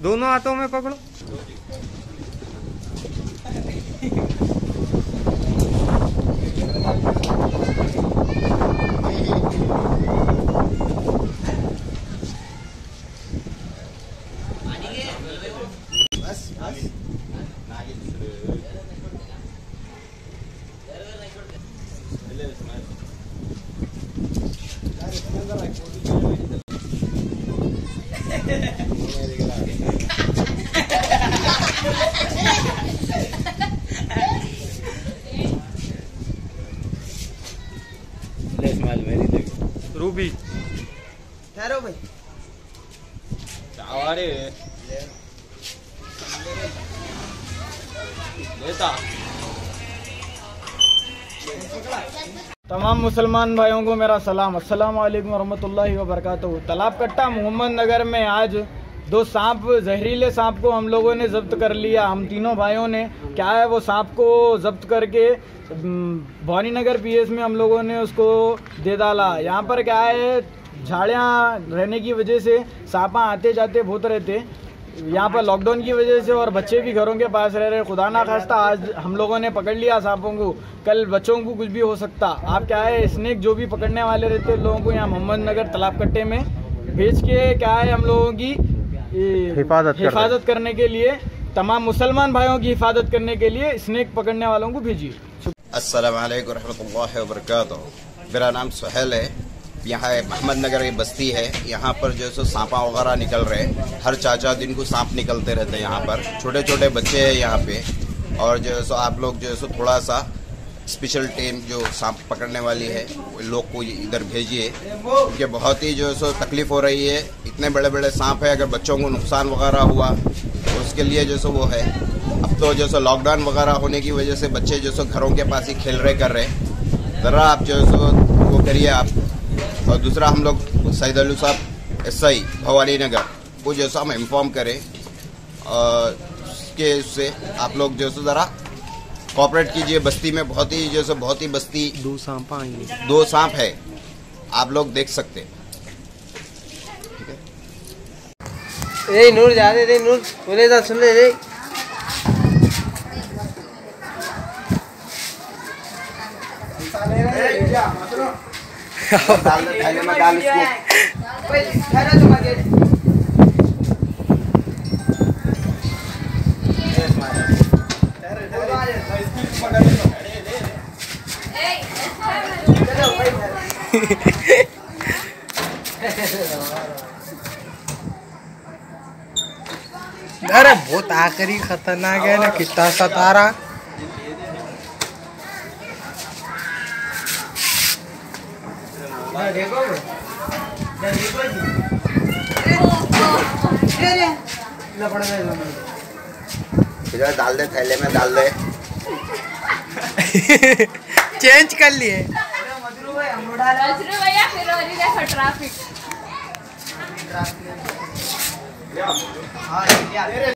दोनों हाथों में पकड़ो। रूबी ठहरो भाई चावारे लेता तमाम मुसलमान भाइयों को मेरा सलाम। अस्सलाम वालेकुम रहमतुल्लाहि व बरकातहू। तालाब कट्टा मोहम्मद नगर में आज दो सांप, जहरीले सांप को हम लोगों ने जब्त कर लिया, हम तीनों भाइयों ने। क्या है वो सांप को जब्त करके भवानी नगर पीएस में हम लोगों ने उसको दे डाला। यहाँ पर क्या है, झाड़ियाँ रहने की वजह से सांपा आते जाते बहुत रहते। यहाँ पर लॉकडाउन की वजह से और बच्चे भी घरों के पास रह रहे। खुदा ना खास्ता, आज हम लोगों ने पकड़ लिया सांपों को। कल बच्चों को कुछ भी हो सकता। आप क्या है स्नेक जो भी पकड़ने वाले रहते लोगों को यहाँ मोहम्मद नगर तालाब कट्टे में। भेज के क्या है हम लोगों की हिफाजत कर हिफाजत करने के लिए तमाम मुसलमान भाइयों की हिफाजत करने के लिए स्नेक पकड़ने वालों को भेजिए। अस्सलाम वालेकुम रहमतुल्लाहि व बरकातहू। मेरा नाम सुहेल है। यहाँ मोहम्मद नगर की बस्ती है। यहाँ पर जो है सो सांपा वगैरह निकल रहे हैं। हर चार चार दिन को सांप निकलते रहते हैं यहाँ पर। छोटे छोटे बच्चे हैं यहाँ पे। और जो है सो आप लोग जो है सो थोड़ा सा स्पेशल टीम जो सांप पकड़ने वाली है लोग को इधर भेजिए। क्योंकि बहुत ही जो है सो तकलीफ़ हो रही है। इतने बड़े बड़े सांप है, अगर बच्चों को नुकसान वगैरह हुआ तो उसके लिए जो सो वो है। अब तो जो सो लॉकडाउन वगैरह होने की वजह से बच्चे जो सो घरों के पास ही खेल रहे, कर रहे। ज़रा आप जो सो वो करिए आप। और दूसरा हम लोग, सईद अलू साहब एस आई भवानी नगर, वो जो सो हम इन्फॉर्म करें। और उसके उससे आप लोग जो सो ज़रा कॉपरेट कीजिए बस्ती में बहुत ही जो सो बहुत ही बस्ती दो सांप आएँगे। दो सांप है। आप लोग देख सकते हैं। ए नूर जा रे रे नूर। बोले जा सुन ले रे। डाल दे थैले में डाल इसको। अरे बहुत आखिरी खतरनाक है ना कितना सतारा। इधर डाल दे थैले में डाल दे। चेंज कर लिए। नजरू भैया फिर